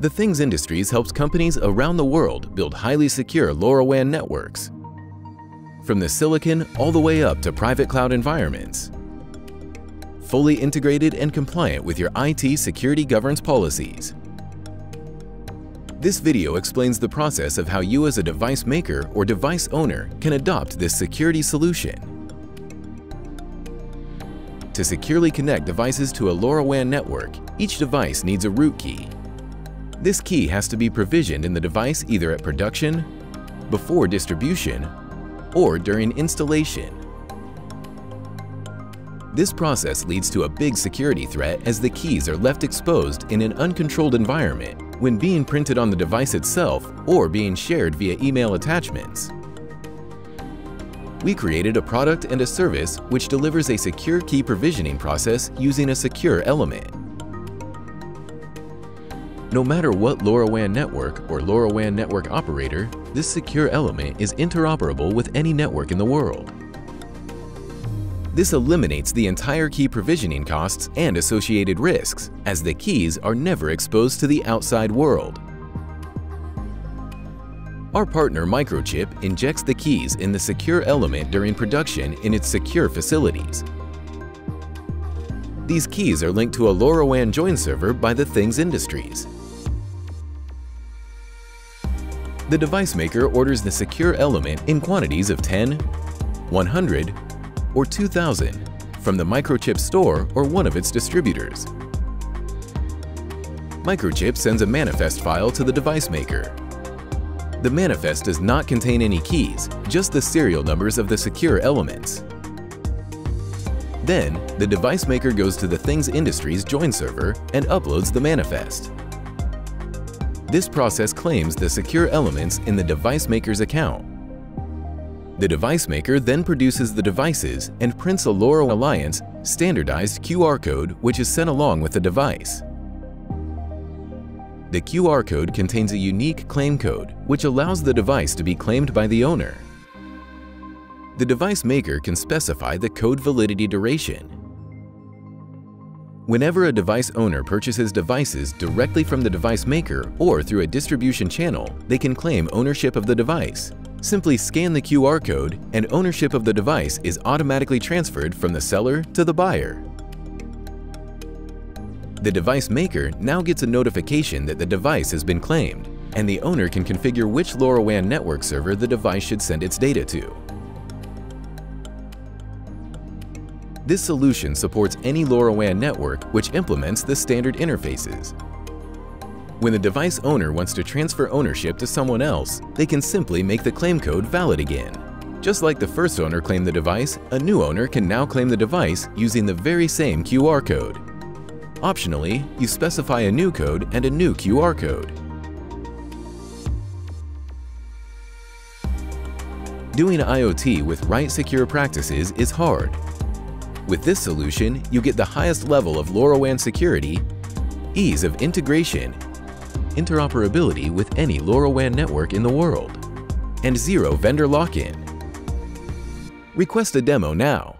The Things Industries helps companies around the world build highly secure LoRaWAN networks. From the silicon all the way up to private cloud environments. Fully integrated and compliant with your IT security governance policies. This video explains the process of how you as a device maker or device owner can adopt this security solution. To securely connect devices to a LoRaWAN network, each device needs a root key. This key has to be provisioned in the device either at production, before distribution, or during installation. This process leads to a big security threat as the keys are left exposed in an uncontrolled environment when being printed on the device itself or being shared via email attachments. We created a product and a service which delivers a secure key provisioning process using a secure element. No matter what LoRaWAN network or LoRaWAN network operator, this secure element is interoperable with any network in the world. This eliminates the entire key provisioning costs and associated risks, as the keys are never exposed to the outside world. Our partner Microchip injects the keys in the secure element during production in its secure facilities. These keys are linked to a LoRaWAN join server by the Things Industries. The device maker orders the secure element in quantities of 10, 100, or 2000 from the Microchip store or one of its distributors. Microchip sends a manifest file to the device maker. The manifest does not contain any keys, just the serial numbers of the secure elements. Then, the device maker goes to the Things Industries join server and uploads the manifest. This process claims the secure elements in the device maker's account the device maker then produces the devices and prints a LoRa Alliance standardized QR code which is sent along with the device. The QR code contains a unique claim code which allows the device to be claimed by the owner. The device maker can specify the code validity duration. Whenever a device owner purchases devices directly from the device maker or through a distribution channel, they can claim ownership of the device Simply scan the QR code and ownership of the device is automatically transferred from the seller to the buyer. The device maker now gets a notification that the device has been claimed, and the owner can configure which LoRaWAN network server the device should send its data to. This solution supports any LoRaWAN network which implements the standard interfaces, when the device owner wants to transfer ownership to someone else, they can simply make the claim code valid again. Just like the first owner claimed the device, a new owner can now claim the device using the very same QR code. Optionally, you specify a new code and a new QR code. Doing IoT with right secure practices is hard. With this solution, you get the highest level of LoRaWAN security, ease of integration, interoperability with any LoRaWAN network in the world, and zero vendor lock-in. Request a demo now